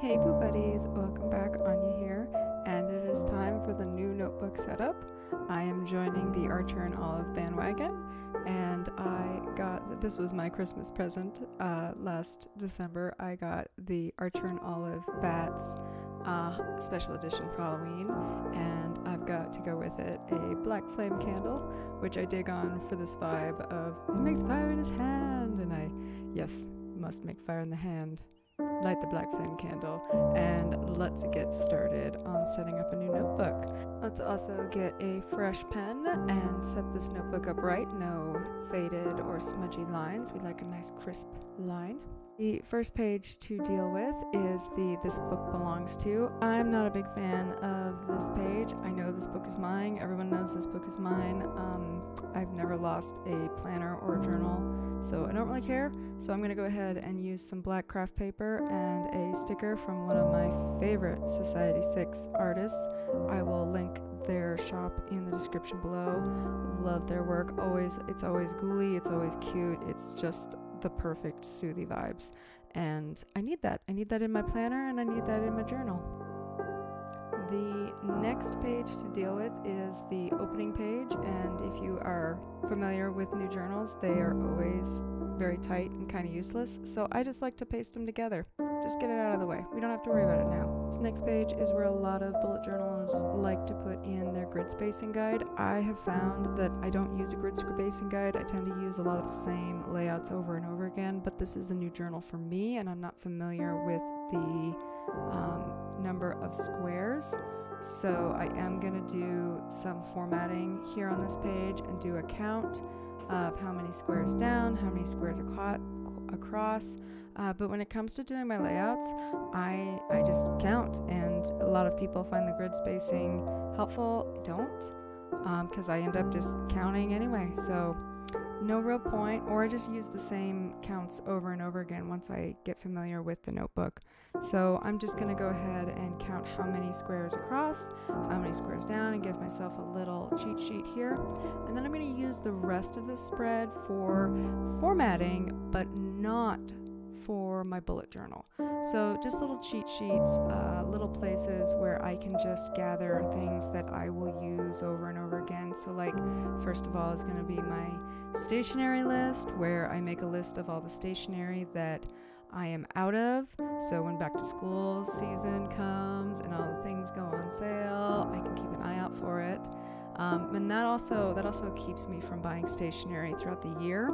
Hey Boo Buddies, welcome back, Anja here, and it is time for the new notebook setup. I am joining the Archer and Olive bandwagon, and I got this was my Christmas present uh, last December. I got the Archer and Olive Bats uh, special edition for Halloween, and I've got to go with it a black flame candle, which I dig on for this vibe of he makes fire in his hand, and I, yes, must make fire in the hand light the black flame candle, and let's get started on setting up a new notebook. Let's also get a fresh pen and set this notebook up right. No faded or smudgy lines. We like a nice crisp line. The first page to deal with is the This Book Belongs To. I'm not a big fan of this page. I know this book is mine. Everyone knows this book is mine. Um, I've never lost a planner or a journal, so I don't really care. So I'm going to go ahead and use some black craft paper and a sticker from one of my favorite Society 6 artists. I will link their shop in the description below. Love their work. Always, it's always ghouly. It's always cute. It's just the perfect soothy vibes. And I need that. I need that in my planner and I need that in my journal. The next page to deal with is the opening page, and if you are familiar with new journals, they are always very tight and kind of useless, so I just like to paste them together. Just get it out of the way. We don't have to worry about it now. This next page is where a lot of bullet journals like to put in their grid spacing guide. I have found that I don't use a grid spacing guide. I tend to use a lot of the same layouts over and over again, but this is a new journal for me, and I'm not familiar with the um, number of squares. So I am going to do some formatting here on this page and do a count of how many squares down, how many squares across. Uh, but when it comes to doing my layouts, I, I just count. And a lot of people find the grid spacing helpful. I don't, because um, I end up just counting anyway. So no real point, or I just use the same counts over and over again once I get familiar with the notebook. So I'm just going to go ahead and count how many squares across, how many squares down, and give myself a little cheat sheet here. And then I'm going to use the rest of this spread for formatting, but not for my bullet journal. So just little cheat sheets, uh, little places where I can just gather things that I will use over and over again. So like, first of all is going to be my stationery list where I make a list of all the stationery that I am out of. So when back to school season comes and all the things go on sale, I can Um, and that also that also keeps me from buying stationery throughout the year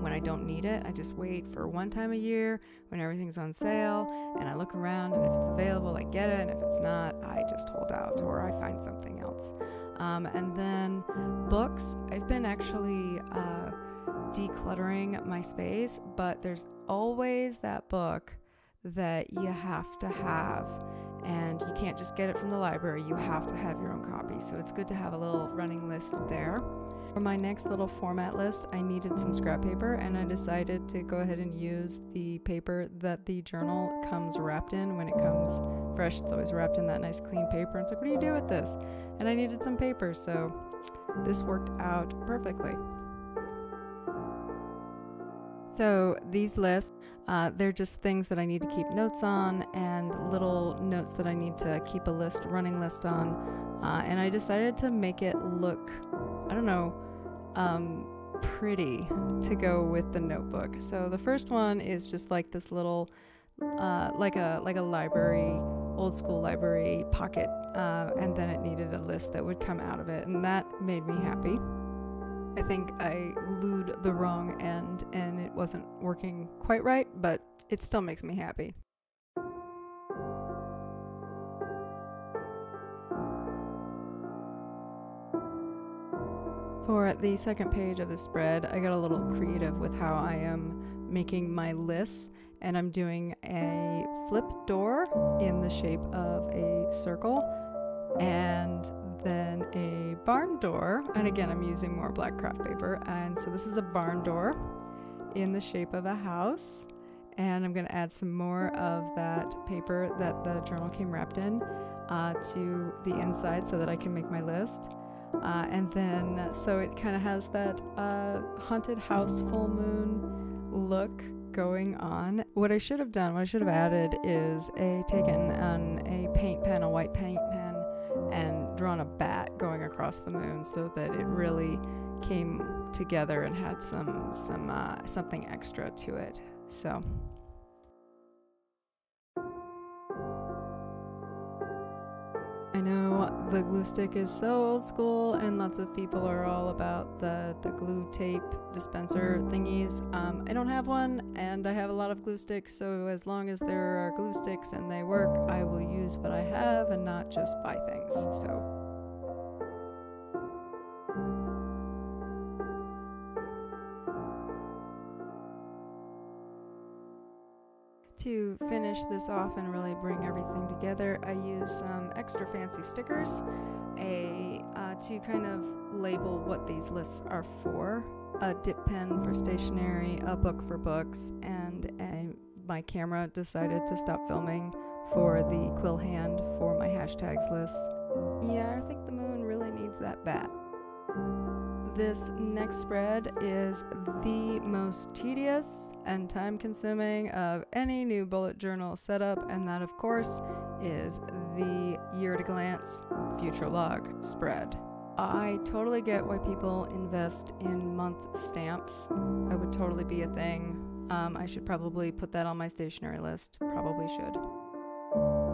when I don't need it. I just wait for one time a year when everything's on sale and I look around and if it's available, I get it. And if it's not, I just hold out or I find something else. Um, and then books, I've been actually uh, decluttering my space, but there's always that book that you have to have and you can't just get it from the library you have to have your own copy. So it's good to have a little running list there. For my next little format list I needed some scrap paper and I decided to go ahead and use the paper that the journal comes wrapped in. When it comes fresh it's always wrapped in that nice clean paper. It's like what do you do with this? And I needed some paper so this worked out perfectly. So these lists, uh, they're just things that I need to keep notes on and little notes that I need to keep a list, running list on. Uh, and I decided to make it look, I don't know, um, pretty to go with the notebook. So the first one is just like this little, uh, like a like a library, old school library pocket, uh, and then it needed a list that would come out of it, and that made me happy. I think I glued the wrong end and it wasn't working quite right, but it still makes me happy. For the second page of the spread, I got a little creative with how I am making my lists and I'm doing a flip door in the shape of a circle and then a barn door. And again, I'm using more black craft paper. And so this is a barn door in the shape of a house. And I'm going to add some more of that paper that the journal came wrapped in uh, to the inside so that I can make my list. Uh, and then, so it kind of has that uh, haunted house full moon look going on. What I should have done, what I should have added is a taken on a paint pen, a white paint pen, and drawn a bat going across the moon so that it really came together and had some some uh, something extra to it. So I know the glue stick is so old school, and lots of people are all about the, the glue tape dispenser thingies. Um, I don't have one, and I have a lot of glue sticks, so as long as there are glue sticks and they work, I will use what I have and not just buy things. So To finish this off and really bring everything together, I use some extra fancy stickers a uh, to kind of label what these lists are for. A dip pen for stationery, a book for books, and a, my camera decided to stop filming for the quill hand for my hashtags list. Yeah, I think the moon really needs that bat. This next spread is the most tedious and time consuming of any new bullet journal setup, and that, of course, is the year at a glance future log spread. I totally get why people invest in month stamps. That would totally be a thing. Um, I should probably put that on my stationery list. Probably should.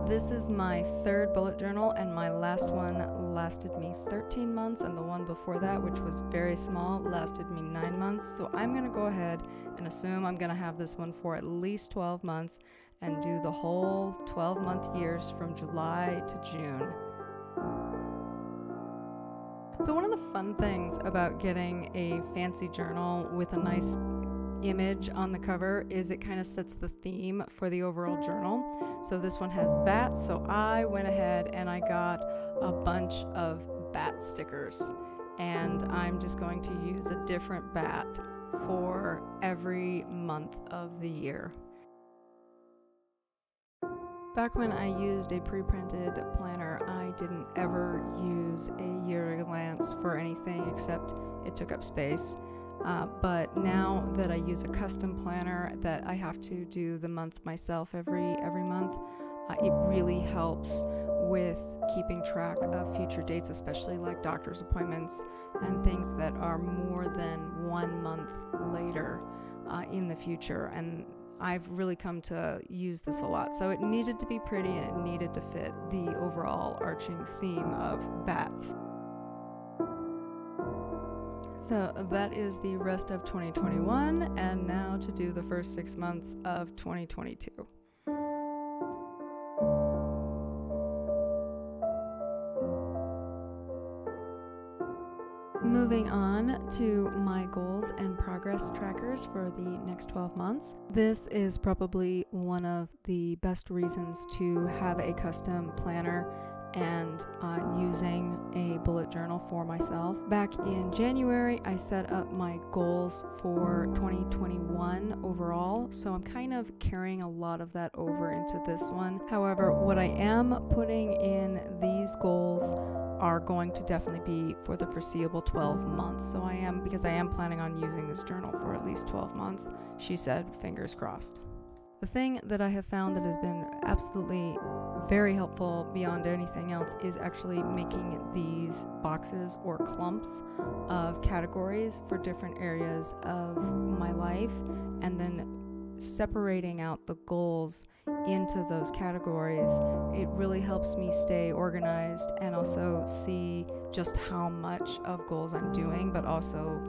This is my third bullet journal, and my last one lasted me 13 months, and the one before that, which was very small, lasted me 9 months. So I'm going to go ahead and assume I'm going to have this one for at least 12 months and do the whole 12 month years from July to June. So, one of the fun things about getting a fancy journal with a nice image on the cover is it kind of sets the theme for the overall journal. So this one has bats, so I went ahead and I got a bunch of bat stickers. And I'm just going to use a different bat for every month of the year. Back when I used a pre printed planner, I didn't ever use a year glance for anything except it took up space. Uh, but now that I use a custom planner that I have to do the month myself every every month, uh, it really helps with keeping track of future dates, especially like doctor's appointments and things that are more than one month later uh, in the future. And I've really come to use this a lot. So it needed to be pretty and it needed to fit the overall arching theme of bats. So that is the rest of 2021, and now to do the first six months of 2022. Moving on to my goals and progress trackers for the next 12 months. This is probably one of the best reasons to have a custom planner and uh, using a bullet journal for myself. Back in January, I set up my goals for 2021 overall, so I'm kind of carrying a lot of that over into this one. However, what I am putting in these goals are going to definitely be for the foreseeable 12 months. So I am, because I am planning on using this journal for at least 12 months, she said, fingers crossed. The thing that I have found that has been absolutely very helpful beyond anything else is actually making these boxes or clumps of categories for different areas of my life and then separating out the goals into those categories. It really helps me stay organized and also see just how much of goals I'm doing, but also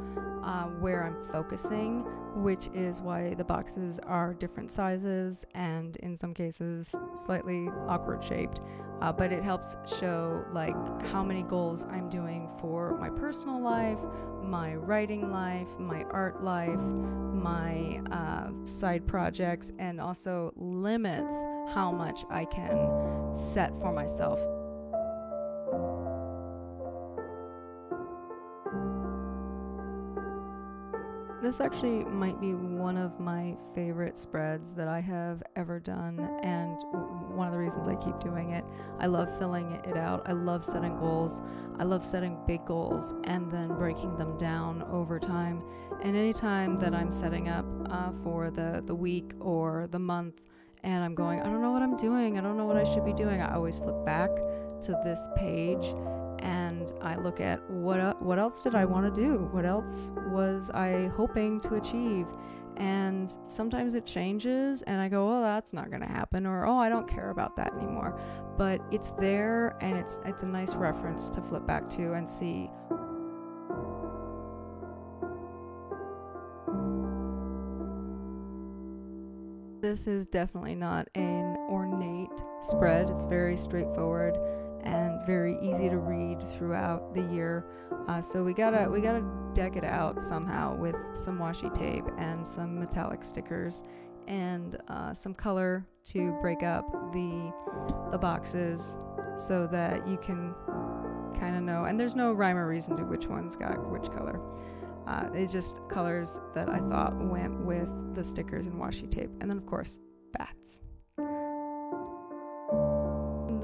uh, where I'm focusing, which is why the boxes are different sizes and in some cases slightly awkward shaped. Uh, but it helps show like how many goals I'm doing for my personal life, my writing life, my art life, my uh, side projects, and also limits how much I can set for myself this actually might be one of my favorite spreads that I have ever done, and one of the reasons I keep doing it. I love filling it out. I love setting goals. I love setting big goals and then breaking them down over time. And anytime that I'm setting up uh, for the, the week or the month, and I'm going, I don't know what I'm doing, I don't know what I should be doing, I always flip back to this page and I look at what uh, what else did I want to do? What else was I hoping to achieve? And sometimes it changes and I go, "Oh, that's not going to happen," or "Oh, I don't care about that anymore." But it's there and it's it's a nice reference to flip back to and see This is definitely not an ornate spread. It's very straightforward and very easy to read throughout the year. Uh, so we gotta we gotta deck it out somehow with some washi tape and some metallic stickers and uh, some color to break up the the boxes so that you can kind of know. And there's no rhyme or reason to which one's got which color. Uh, it's just colors that I thought went with the stickers and washi tape, and then of course bats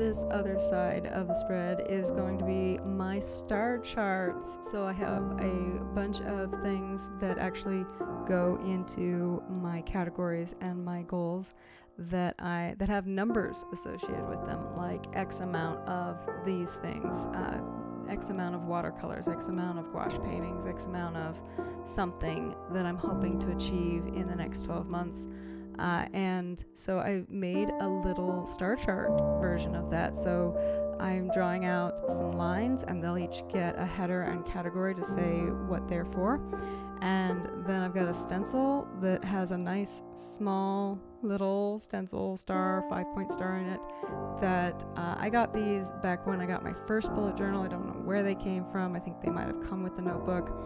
this other side of the spread is going to be my star charts. So I have a bunch of things that actually go into my categories and my goals that I that have numbers associated with them, like X amount of these things, uh, X amount of watercolors, X amount of gouache paintings, X amount of something that I'm hoping to achieve in the next 12 months. Uh, and so I made a little star chart version of that. So I'm drawing out some lines, and they'll each get a header and category to say what they're for. And then I've got a stencil that has a nice small little stencil star, five point star in it. That uh, I got these back when I got my first bullet journal. I don't know where they came from. I think they might have come with the notebook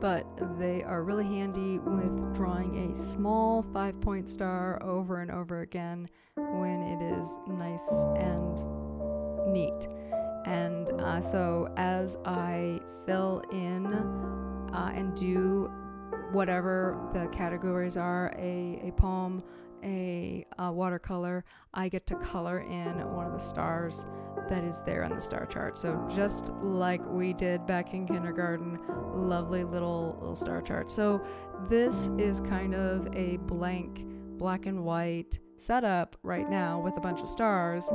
but they are really handy with drawing a small five point star over and over again when it is nice and neat. And uh, so as I fill in uh, and do whatever the categories are a, a poem, a, a watercolor, I get to color in one of the stars that is there on the star chart. So just like we did back in kindergarten, lovely little little star chart. So this is kind of a blank black and white setup right now with a bunch of stars,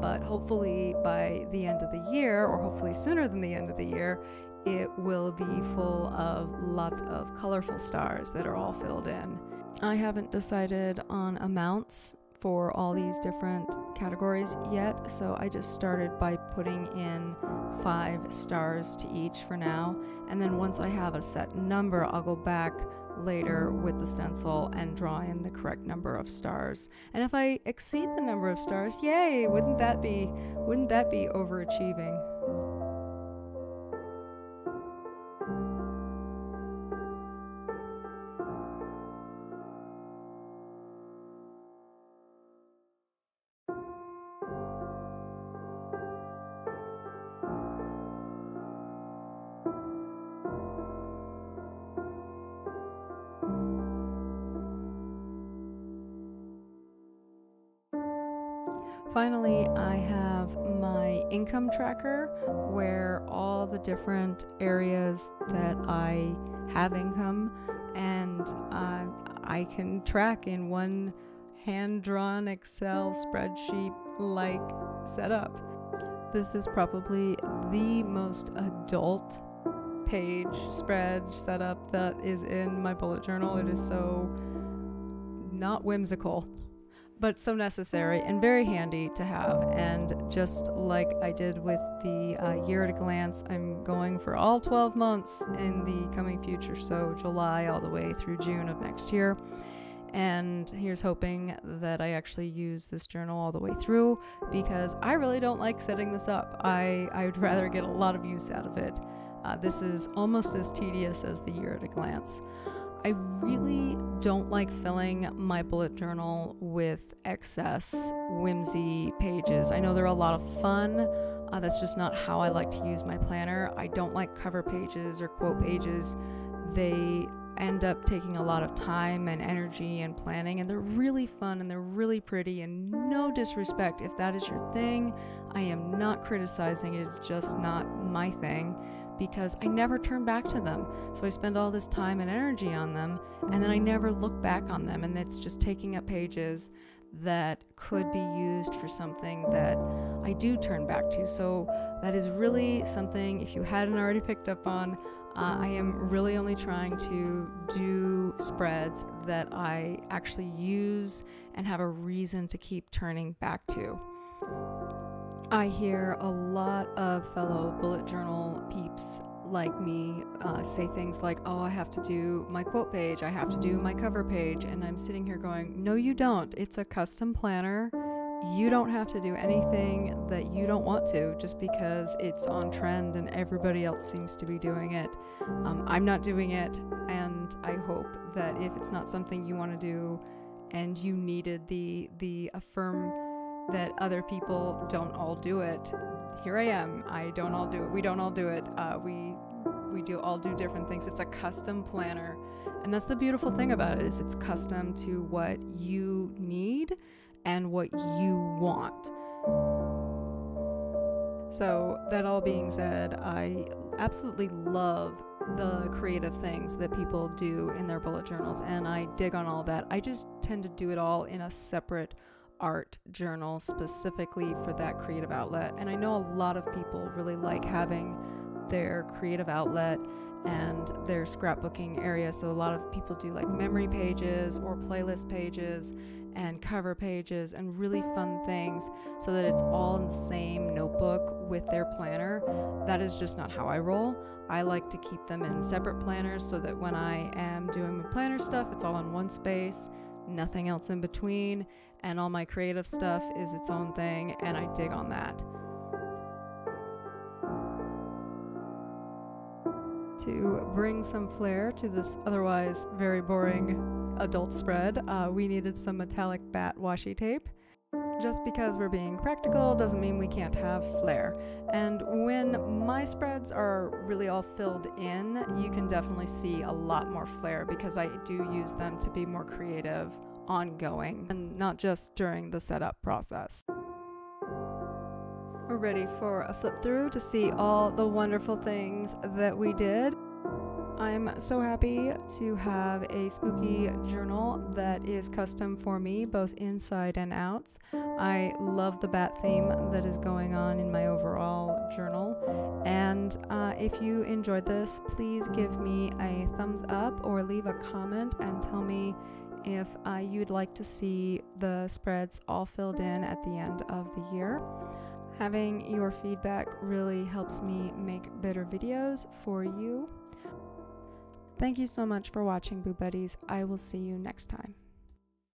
but hopefully by the end of the year or hopefully sooner than the end of the year, it will be full of lots of colorful stars that are all filled in. I haven't decided on amounts for all these different categories yet, so I just started by putting in five stars to each for now. And then once I have a set number, I'll go back later with the stencil and draw in the correct number of stars. And if I exceed the number of stars, yay, wouldn't that be wouldn't that be overachieving? Finally, I have my income tracker where all the different areas that I have income and uh, I can track in one hand drawn Excel spreadsheet like setup. This is probably the most adult page spread setup that is in my bullet journal. It is so not whimsical but so necessary and very handy to have. And just like I did with the uh, year at a glance, I'm going for all 12 months in the coming future, so July all the way through June of next year. And here's hoping that I actually use this journal all the way through because I really don't like setting this up. I, I would rather get a lot of use out of it. Uh, this is almost as tedious as the year at a glance. I really don't like filling my bullet journal with excess whimsy pages. I know they're a lot of fun. Uh, that's just not how I like to use my planner. I don't like cover pages or quote pages. They end up taking a lot of time and energy and planning, and they're really fun and they're really pretty. And no disrespect if that is your thing, I am not criticizing it, it's just not my thing because I never turn back to them. So I spend all this time and energy on them, and then I never look back on them, and it's just taking up pages that could be used for something that I do turn back to. So that is really something, if you hadn't already picked up on, uh, I am really only trying to do spreads that I actually use and have a reason to keep turning back to. I hear a lot of fellow bullet journal peeps like me uh, say things like, oh, I have to do my quote page, I have to do my cover page. And I'm sitting here going, no, you don't. It's a custom planner. You don't have to do anything that you don't want to just because it's on trend and everybody else seems to be doing it. Um, I'm not doing it, and I hope that if it's not something you want to do and you needed the the affirm that other people don't all do it. Here I am. I don't all do it. We don't all do it. Uh, we we do all do different things. It's a custom planner, and that's the beautiful thing about it is it's custom to what you need and what you want. So that all being said, I absolutely love the creative things that people do in their bullet journals, and I dig on all that. I just tend to do it all in a separate art journal specifically for that creative outlet. And I know a lot of people really like having their creative outlet and their scrapbooking area. So a lot of people do like memory pages or playlist pages and cover pages and really fun things so that it's all in the same notebook with their planner. That is just not how I roll. I like to keep them in separate planners so that when I am doing my planner stuff, it's all in one space, nothing else in between, and all my creative stuff is its own thing, and I dig on that. To bring some flair to this otherwise very boring adult spread, uh, we needed some metallic bat washi tape. Just because we're being practical doesn't mean we can't have flair. And when my spreads are really all filled in, you can definitely see a lot more flair because I do use them to be more creative ongoing and not just during the setup process. We're ready for a flip through to see all the wonderful things that we did. I'm so happy to have a spooky journal that is custom for me, both inside and outs. I love the bat theme that is going on in my overall journal. And uh, if you enjoyed this, please give me a thumbs up or leave a comment and tell me if uh, you'd like to see the spreads all filled in at the end of the year. Having your feedback really helps me make better videos for you. Thank you so much for watching, Boo Buddies. I will see you next time.